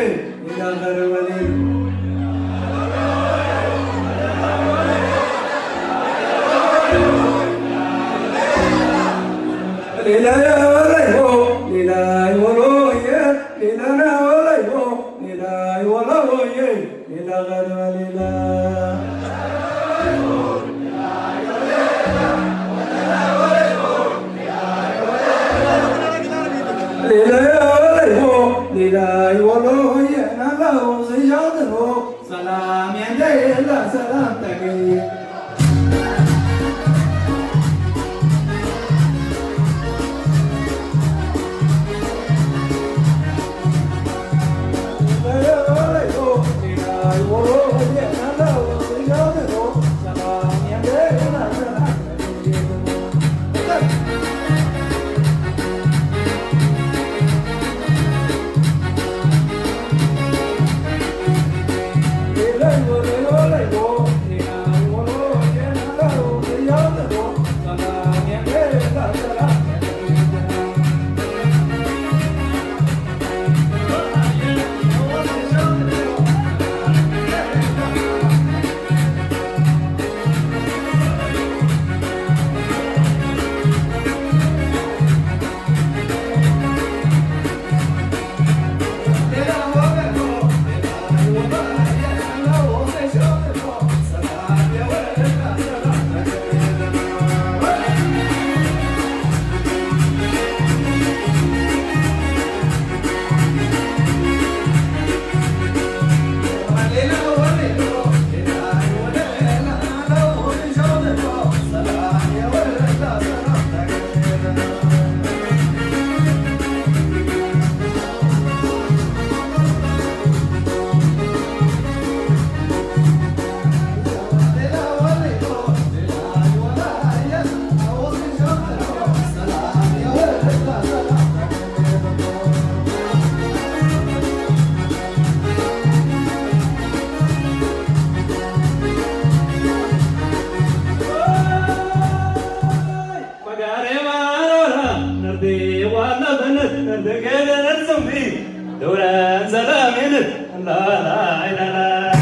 إلى غير ولي لله يا ولي هو لله ولو لله ولي لله ولو لله غير ولله Yeah, I know. نردي وأنا بنت نردي قيل نرسم دوران سلامي لا لا لا لا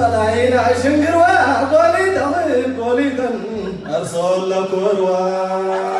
بلاين عشنقروا قولي دم قولي دم. أرسل لك وروا